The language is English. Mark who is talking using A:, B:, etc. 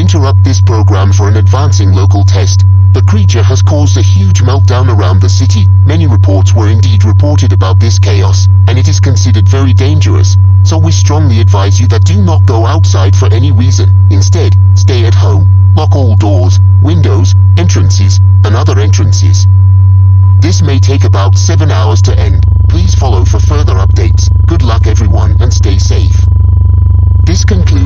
A: interrupt this program for an advancing local test. The creature has caused a huge meltdown around the city. Many reports were indeed reported about this chaos, and it is considered very dangerous. So we strongly advise you that do not go outside for any reason. Instead, stay at home. Lock all doors, windows, entrances, and other entrances. This may take about 7 hours to end. Please follow for further updates. Good luck everyone and stay safe. This concludes.